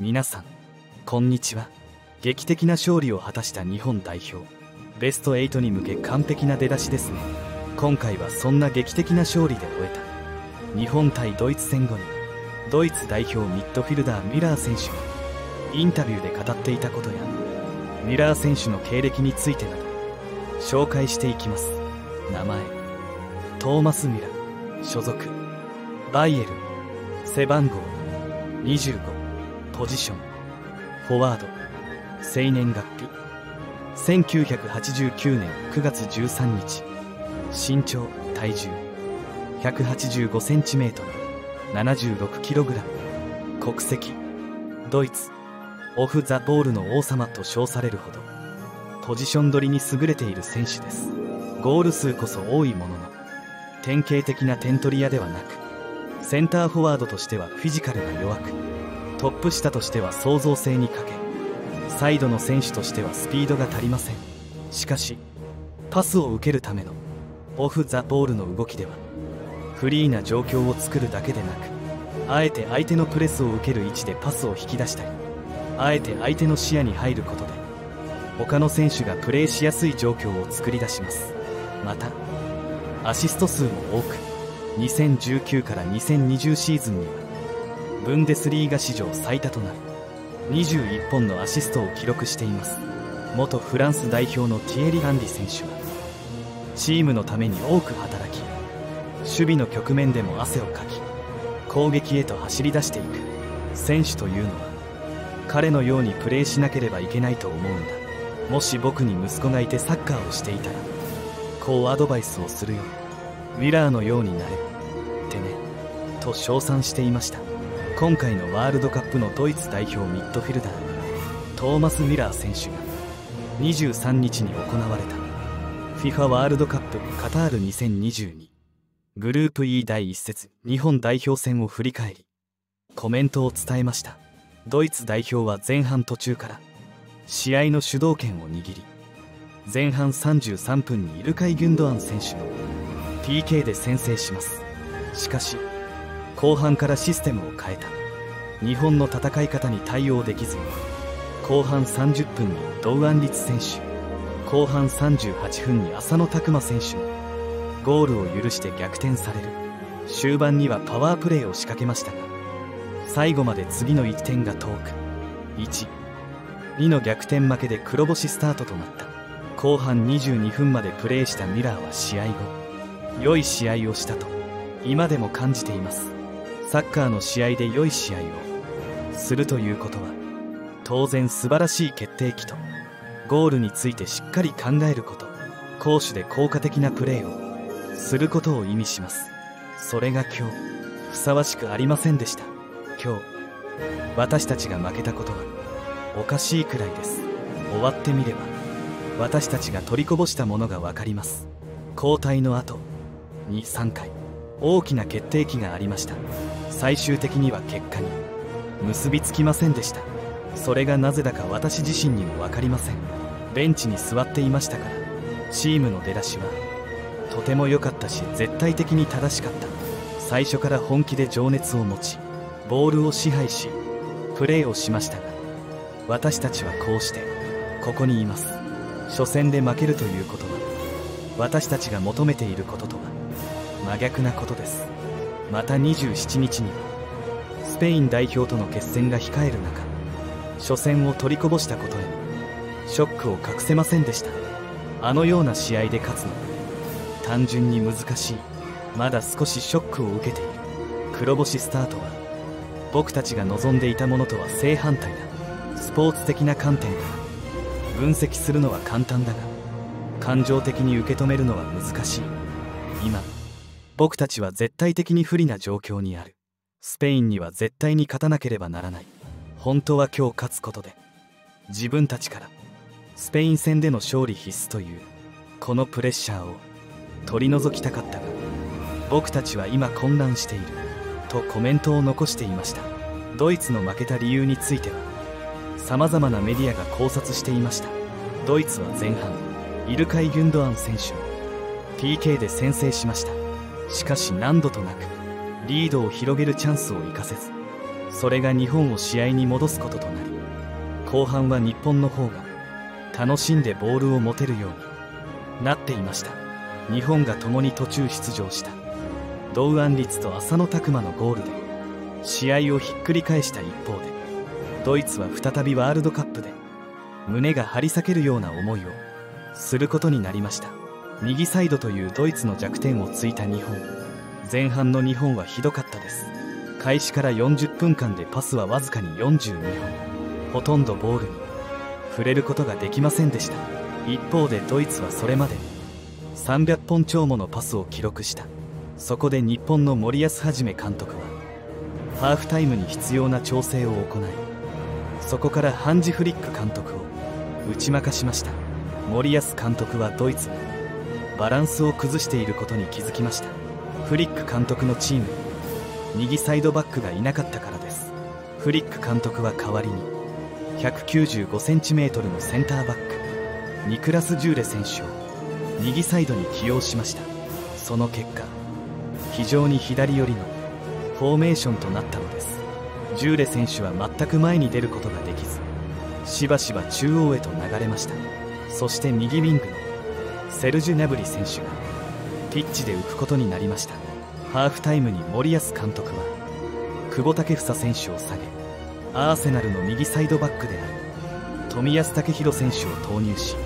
皆さんこんにちは。劇的な勝利を果たした日本代表ベスト8に向け完璧な出だしですね。今回はそんな劇的な勝利で終えた。日本対ドイツ戦後にドイツ代表ミッドフィルダーミラー選手がインタビューで語っていたことやミラー選手の経歴についてなど紹介していきます。名前トーマス・ミラー所属。バイエル背番号25ポジションフォワード生年月日1989年9月13日身長体重 185cm 76kg 国籍ドイツオフ・ザ・ボールの王様と称されるほどポジション取りに優れている選手です。ゴール数こそ多いものの典型的な点取り屋ではなくセンターフォワードとしてはフィジカルが弱くトップ下としては創造性に欠けサイドの選手としてはスピードが足りません。しかしパスを受けるためのオフ・ザ・ボールの動きではフリーな状況を作るだけでなくあえて相手のプレスを受ける位置でパスを引き出したりあえて相手の視野に入ることで他の選手がプレーしやすい状況を作り出します。またアシスト数も多く2019から2020シーズンにはブンデスリーガ史上最多となる。21本のアシストを記録しています。元フランス代表のティエリ・ランディ選手。はチームのために多く働き守備の局面でも汗をかき攻撃へと走り出していく。選手というのは彼のようにプレーしなければいけないと思うんだ。もし僕に息子がいてサッカーをしていたらこうアドバイスをするよウィラーのようになれってねと称賛していました。今回のワールドカップのドイツ代表ミッドフィルダートーマス・ミラー選手が23日に行われた。FIFA ワールドカップカタール2022グループ E 第1節日本代表戦を振り返りコメントを伝えました。ドイツ代表は前半途中から試合の主導権を握り前半33分にイルカイ・ギュンドアン選手の PK で先制します。しかし後半からシステムを変えた。日本の戦い方に対応できず。後半30分に堂安律選手。後半38分に浅野拓磨選手。のゴールを許して逆転される。終盤にはパワープレーを仕掛けましたが最後まで次の1点が遠く。12の逆転負けで黒星スタートとなった。後半22分までプレーしたミラーは試合後。良い試合をしたと今でも感じています。サッカーの試合で良い試合をするということは当然素晴らしい決定機とゴールについてしっかり考えること攻守で効果的なプレーをすることを意味します。それが今日ふさわしくありませんでした。今日私たちが負けたことはおかしいくらいです。終わってみれば私たちが取りこぼしたものが分かります。交代の後23回大きな決定機がありました。最終的には結果に。結びつきませんでした。それがなぜだか私自身にも分かりません。ベンチに座っていましたから。チームの出だしはとても良かったし絶対的に正しかった。最初から本気で情熱を持ちボールを支配しプレーをしましたが私たちはこうしてここにいます。初戦で負けるということは私たちが求めていることとは真逆なことです。また27日にはスペイン代表との決戦が控える中初戦を取りこぼしたことへのショックを隠せませんでした。あのような試合で勝つのは単純に難しい。まだ少しショックを受けている。黒星スタートは僕たちが望んでいたものとは正反対だ。スポーツ的な観点から分析するのは簡単だが感情的に受け止めるのは難しい。今僕たちは絶対的に不利な状況にある。スペインには絶対に勝たなければならない。本当は今日勝つことで。自分たちから。スペイン戦での勝利必須という。このプレッシャーを取り除きたかったが。僕たちは今混乱している。とコメントを残していました。ドイツの負けた理由については。さまざまなメディアが考察していました。ドイツは前半イルカイ・ギュンドアン選手を PK で先制しました。しかし何度となくリードを広げるチャンスを生かせずそれが日本を試合に戻すこととなり後半は日本の方が楽しんでボールを持てるようになっていました。日本が共に途中出場した。同安律と浅野拓磨のゴールで試合をひっくり返した一方でドイツは再びワールドカップで胸が張り裂けるような思いをすることになりました。右サイドというドイツの弱点をついた日本。前半の日本はひどかったです。開始から40分間でパスはわずかに42本。ほとんどボールに。触れることができませんでした。一方でドイツはそれまで300本超ものパスを記録した。そこで日本の森保一監督はハーフタイムに必要な調整を行いそこからハンジ・フリック監督を打ち負かしました。森保監督はドイツがバランスを崩していることに気づきました。フリック監督のチーム。右サイドバックがいなかったからです。フリック監督は代わりに。195cm のセンターバック。ニクラス・ジューレ選手を。右サイドに起用しました。その結果非常に左寄りのフォーメーションとなったのです。ジューレ選手は全く前に出ることができずしばしば中央へと流れました。そして右ウィングのセルジュ・ナブリ選手がピッチで浮くことになりました。ハーフタイムに森保監督は久保建英選手を下げアーセナルの右サイドバックである冨安健洋選手を投入し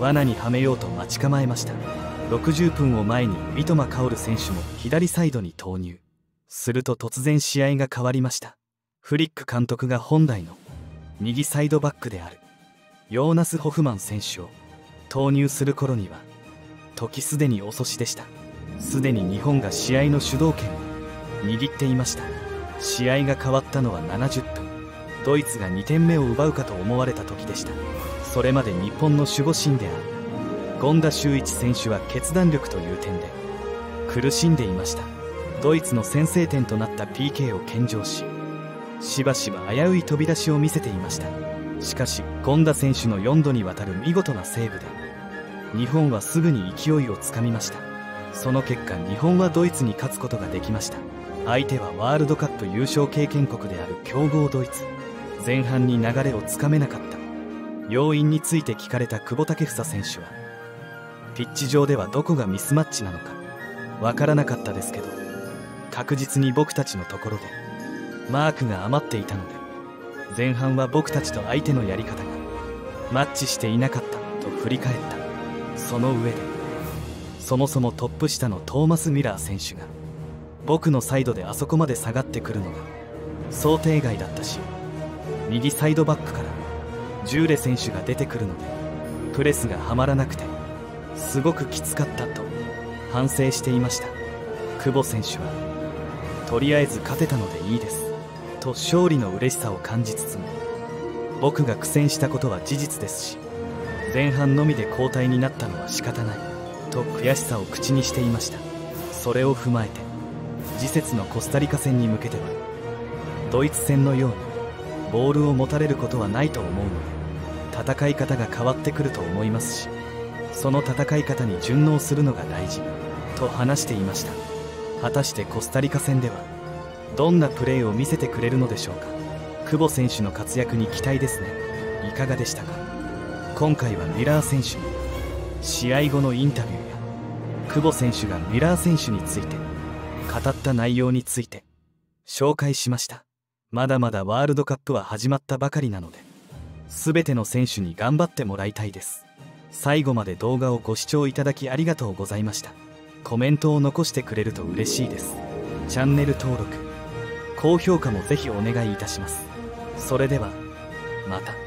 罠にはめようと待ち構えました。60分を前に三笘薫選手も左サイドに投入。すると突然試合が変わりました。フリック監督が本来の右サイドバックであるヨーナス・ホフマン選手を投入する頃には時すでに遅しでした。すでに日本が試合の主導権を握っていました。試合が変わったのは70分。ドイツが2点目を奪うかと思われた時でした。それまで日本の守護神である。権田修一選手は決断力という点で苦しんでいました。ドイツの先制点となった PK を献上ししばしば危うい飛び出しを見せていました。しかし権田選手の4度にわたる見事なセーブで日本はすぐに勢いをつかみました。その結果日本はドイツに勝つことができました。相手はワールドカップ優勝経験国である強豪ドイツ。前半に流れをつかめなかった。要因について聞かれた久保建英選手はピッチ上ではどこがミスマッチなのかわからなかったですけど確実に僕たちのところでマークが余っていたので前半は僕たちと相手のやり方がマッチしていなかったと振り返った。その上でそもそもトップ下のトーマス・ミラー選手が僕のサイドであそこまで下がってくるのが想定外だったし右サイドバックからジューレ選手が出てくるのでプレスがはまらなくてすごくきつかったと反省していました。久保選手はとりあえず勝てたのでいいです。と勝利の嬉しさを感じつつも僕が苦戦したことは事実ですし前半のみで交代になったのは仕方ないと悔しさを口にしていました。それを踏まえて次節のコスタリカ戦に向けてはドイツ戦のようにボールを持たれることはないと思うので戦い方が変わってくると思いますしその戦い方に順応するのが大事と話していました。果たしてコスタリカ戦ではどんなプレーを見せてくれるのでしょうか？久保選手の活躍に期待ですね。いかがでしたか？今回はミラー選手に試合後のインタビューや久保選手がミラー選手について語った内容について紹介しました。まだまだワールドカップは始まったばかりなので全ての選手に頑張ってもらいたいです。最後まで動画をご視聴いただきありがとうございました。コメントを残してくれると嬉しいです。チャンネル登録高評価もぜひお願いいたします。それではまた。